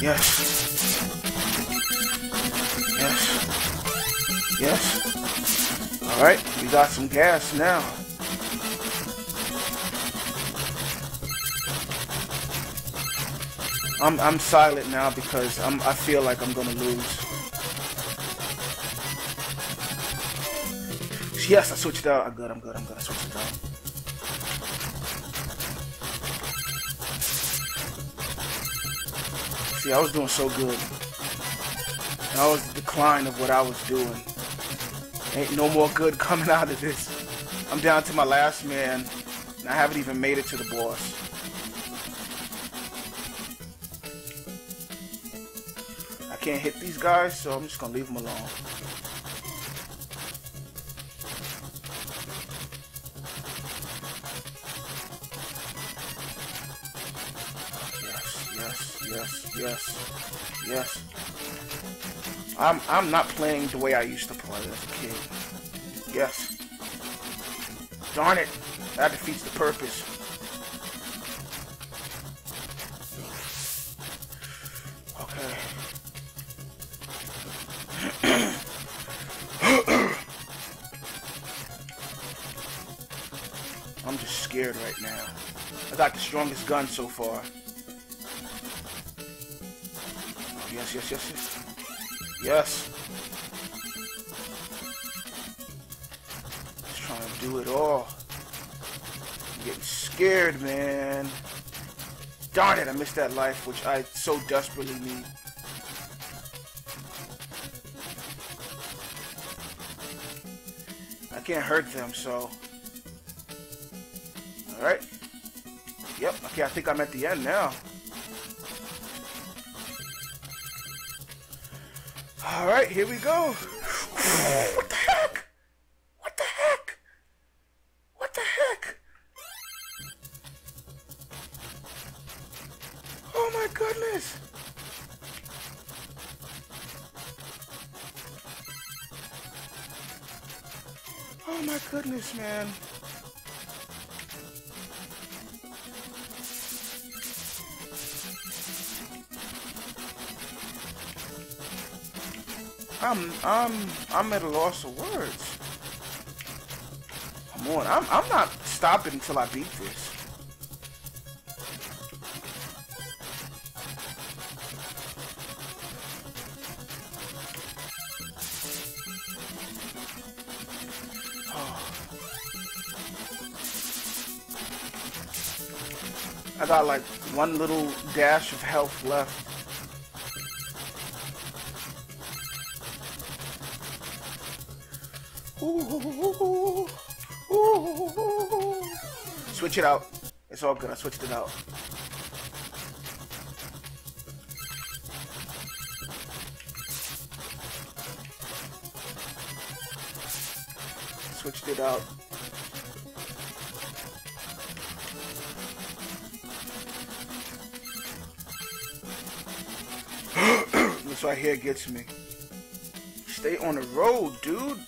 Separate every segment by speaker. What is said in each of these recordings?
Speaker 1: Yes. Yes. Yes. Alright, we got some gas now. I'm I'm silent now because I'm I feel like I'm gonna lose. Yes, I switched out. I'm good, I'm good, I'm good. I switched it out. See, I was doing so good. That was the decline of what I was doing. Ain't no more good coming out of this. I'm down to my last man, and I haven't even made it to the boss. I can't hit these guys, so I'm just gonna leave them alone. Yes, yes. I'm I'm not playing the way I used to play as a kid. Yes. Darn it. That defeats the purpose. Okay. I'm just scared right now. I got the strongest gun so far. Yes, yes, yes, yes. Yes. Just trying to do it all. I'm getting scared, man. Darn it, I missed that life, which I so desperately need. I can't hurt them, so... Alright. Yep, okay, I think I'm at the end now. Alright, here we go. what the heck? What the heck? What the heck? Oh my goodness. Oh my goodness, man. I'm I'm I'm at a loss of words. Come on, I'm I'm not stopping until I beat this. I got like one little dash of health left. Switch it out. It's all good. I switched it out. Switched it out. this right here gets me. Stay on the road, dude.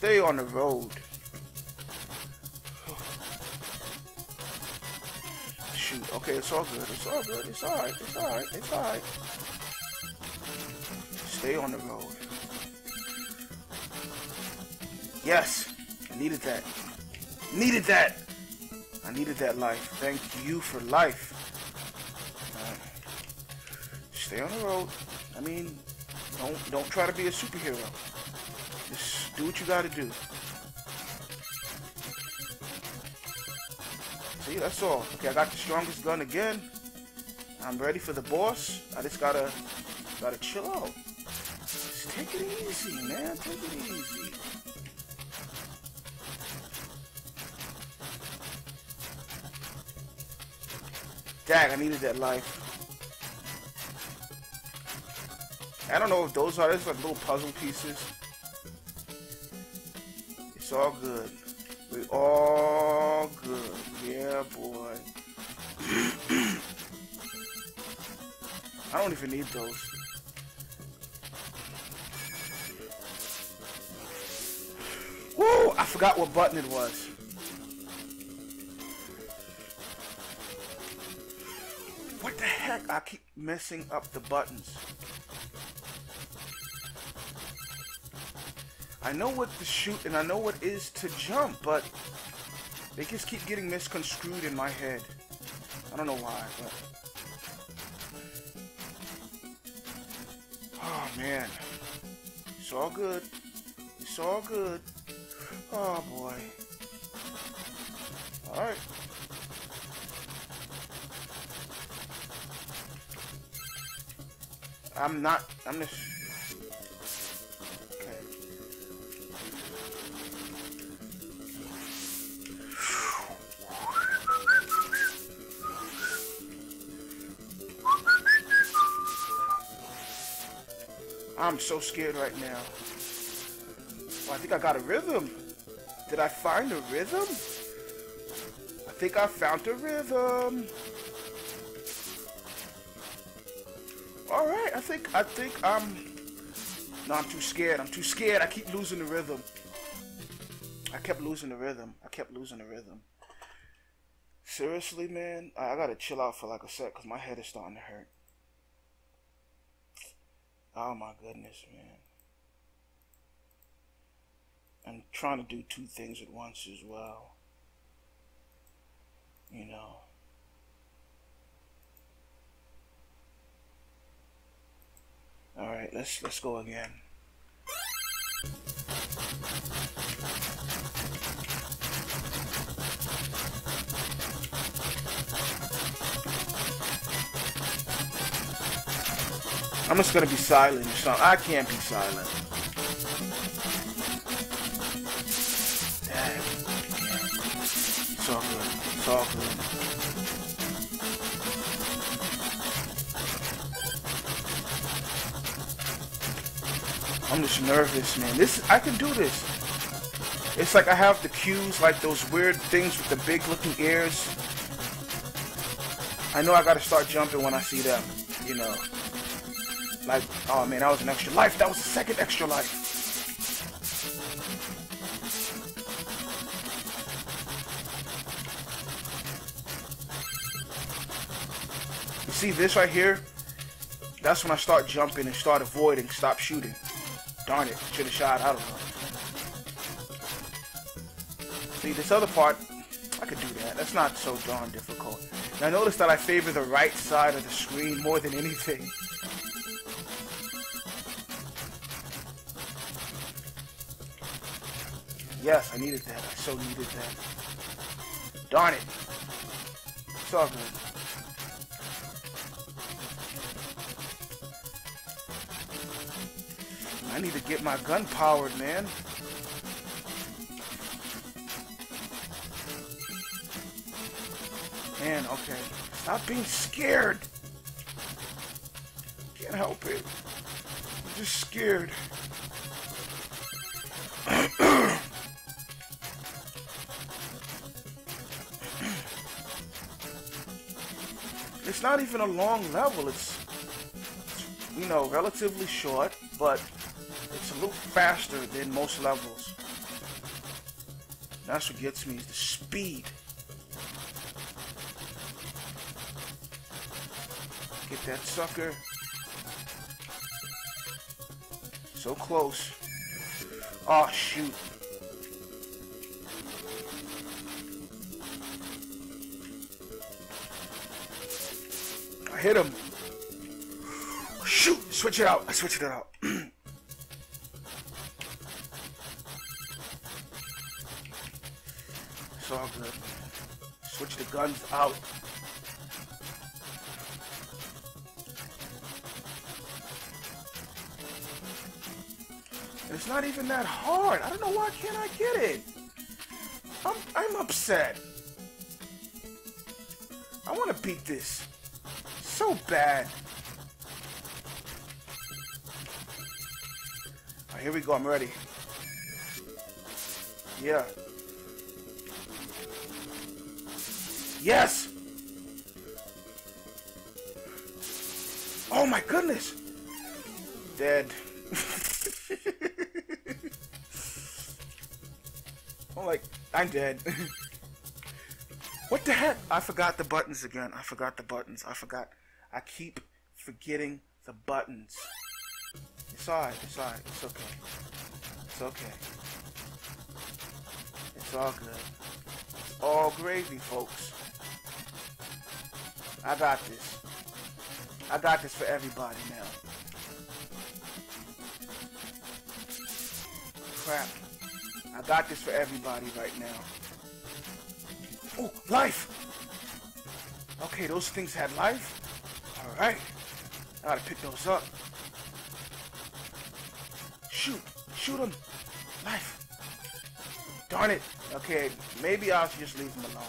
Speaker 1: Stay on the road. Shoot, okay, it's all good. It's all good. It's alright. It's alright. It's alright. Stay on the road. Yes, I needed that. Needed that. I needed that life. Thank you for life. Stay on the road. I mean, don't don't try to be a superhero. Do what you gotta do. See, that's all. Okay, I got the strongest gun again. I'm ready for the boss. I just gotta gotta chill out. Just take it easy, man. Take it easy. Dag, I needed that life. I don't know if those are just like little puzzle pieces. It's all good. We all good. Yeah, boy. I don't even need those. Woo! I forgot what button it was. What the heck? I keep messing up the buttons. I know what to shoot and I know what is to jump, but they just keep getting misconstrued in my head. I don't know why, but... Oh, man. It's all good. It's all good. Oh, boy. Alright. I'm not... I'm just... I'm so scared right now. I think I got a rhythm. Did I find a rhythm? I think I found a rhythm. All right, I think I think I'm. No, I'm too scared. I'm too scared. I keep losing the rhythm. I kept losing the rhythm. I kept losing the rhythm. Seriously, man, I, I gotta chill out for like a sec because my head is starting to hurt. Oh my goodness, man. I'm trying to do two things at once as well. You know. All right, let's let's go again. I'm just gonna be silent or something. I can't be silent. Dang. It's all good. It's all good. I'm just nervous, man. This I can do this. It's like I have the cues, like those weird things with the big looking ears. I know I gotta start jumping when I see them, you know. Like, oh man, that was an extra life. That was the second extra life. You see this right here? That's when I start jumping and start avoiding, stop shooting. Darn it, should have shot, I don't know. See, this other part, I could do that. That's not so darn difficult. Now notice that I favor the right side of the screen more than anything. Yes, I needed that. I so needed that. Darn it. It's all good. I need to get my gun powered, man. Man, okay. Stop being scared. Can't help it. I'm just scared. It's not even a long level. It's, you know, relatively short, but it's a little faster than most levels. That's what gets me is the speed. Get that sucker. So close. Oh, shoot. Hit him. Shoot! Switch it out. I switched it out. it's all good. Switch the guns out. It's not even that hard. I don't know why can't I get it. I'm, I'm upset. I want to beat this. Bad. Right, here we go. I'm ready. Yeah. Yes! Oh my goodness! Dead. I'm like, I'm dead. What the heck? I forgot the buttons again. I forgot the buttons. I forgot. I keep forgetting the buttons. It's alright. It's alright. It's okay. It's okay. It's all good. All gravy, folks. I got this. I got this for everybody now. Crap. I got this for everybody right now. Oh, life! Okay, those things had life. Alright. I gotta pick those up. Shoot! Shoot them! Life! Darn it! Okay, maybe I should just leave them alone.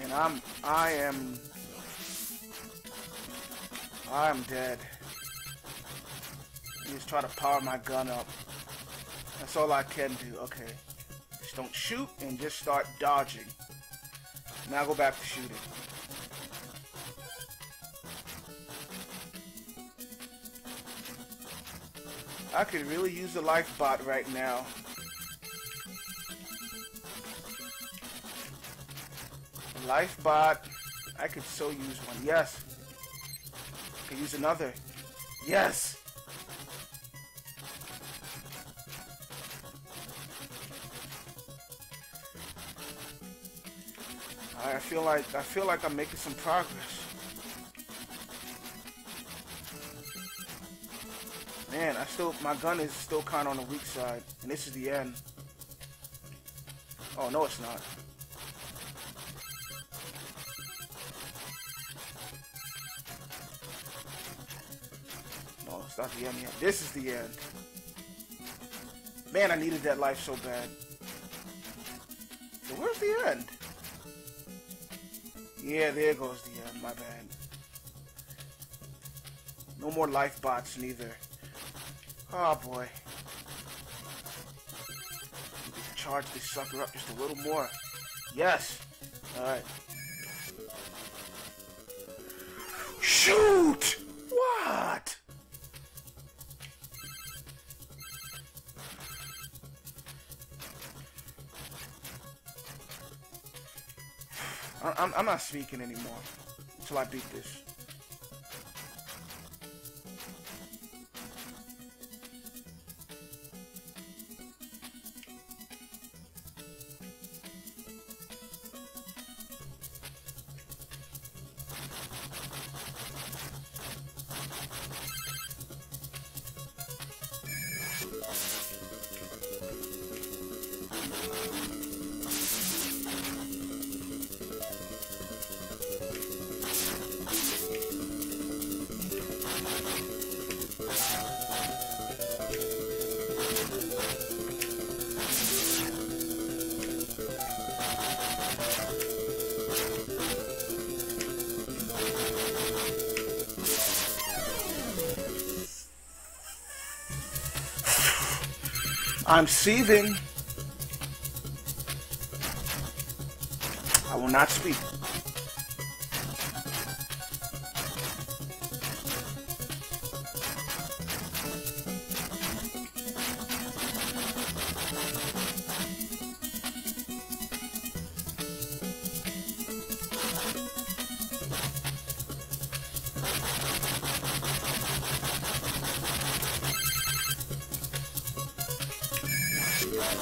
Speaker 1: Man, I'm... I am... I'm dead. Just try to power my gun up. That's all I can do. Okay. Don't shoot and just start dodging. Now go back to shooting. I could really use a life bot right now. A life bot. I could so use one. Yes. I could use another. Yes. Feel like I feel like I'm making some progress. Man, I still my gun is still kind of on the weak side, and this is the end. Oh no, it's not. No, it's not the end yet. This is the end. Man, I needed that life so bad. So where's the end? Yeah, there goes the end. My bad. No more life bots, neither. Oh boy. Charge this sucker up just a little more. Yes. Alright. Shoot! I'm, I'm not speaking anymore until I beat this. I'm seething. I will not speak.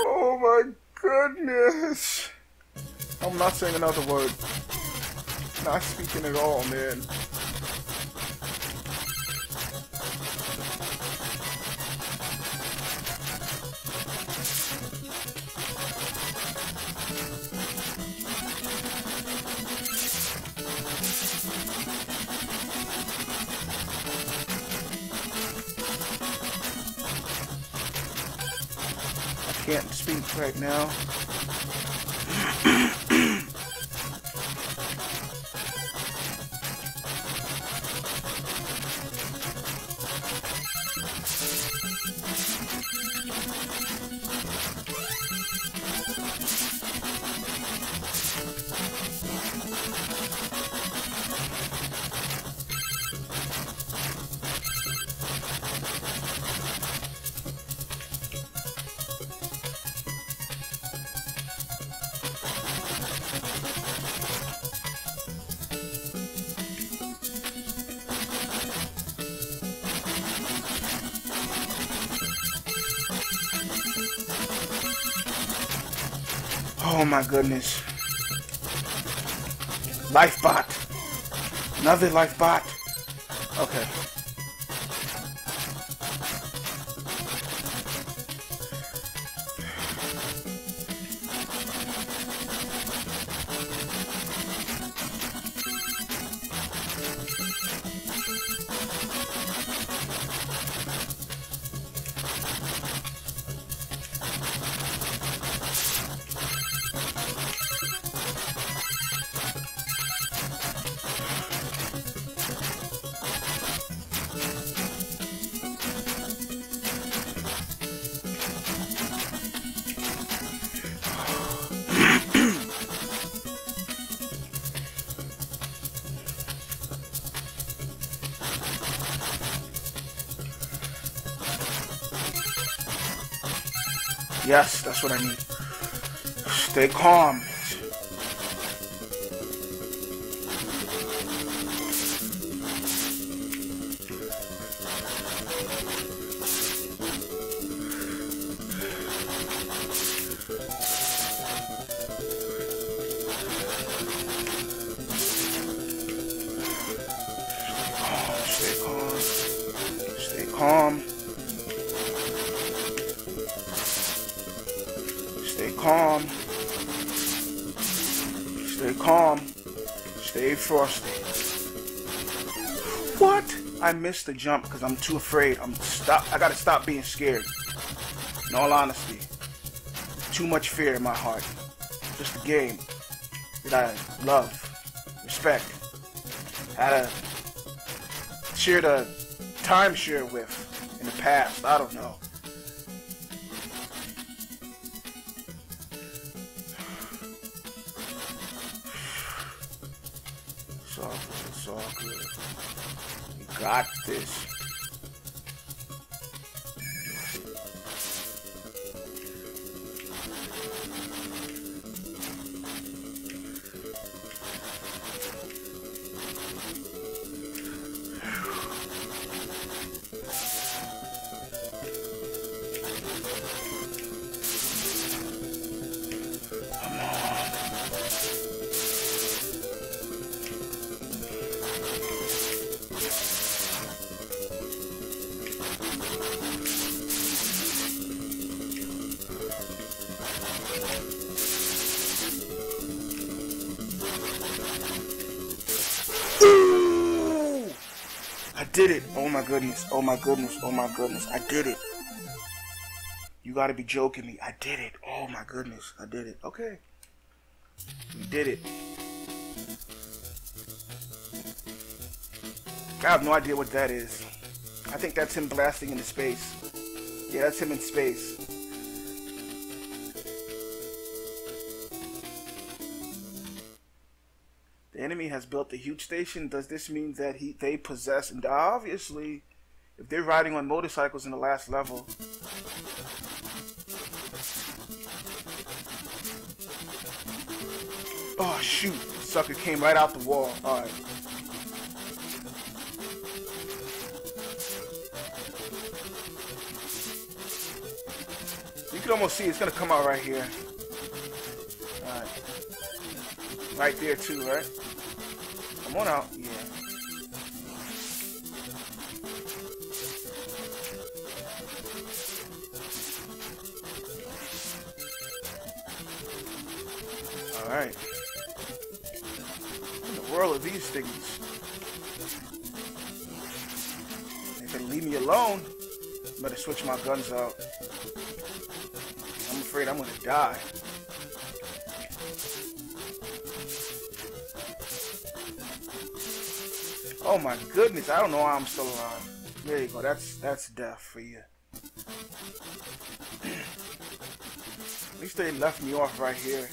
Speaker 1: oh my goodness. I'm not saying another word. Not speaking at all, man. Can't speak right now. Oh my goodness. Life bot. Another life bot. Yes, that's what I need. Stay calm. Stay calm. Stay calm. Stay calm. Stay frosty. What? I missed the jump because I'm too afraid. I'm stop. I gotta stop being scared. In all honesty, too much fear in my heart. Just a game that I love, respect, had a shared a timeshare with in the past. I don't know. All good. It's all good. You got this. Did it. Oh my goodness. Oh my goodness. Oh my goodness. I did it. You gotta be joking me. I did it. Oh my goodness. I did it. Okay. We did it. I have no idea what that is. I think that's him blasting into space. Yeah, that's him in space. The enemy has built a huge station. Does this mean that he they possess and obviously if they're riding on motorcycles in the last level Oh shoot, sucker came right out the wall. Alright. Can almost see it's gonna come out right here. Alright. Right there too, right? Come on out. Yeah. Alright. What in the world are these things? If They leave me alone. Better switch my guns out. I'm afraid I'm gonna die. Oh my goodness, I don't know why I'm still alive. There you go, that's that's death for you. At least they left me off right here.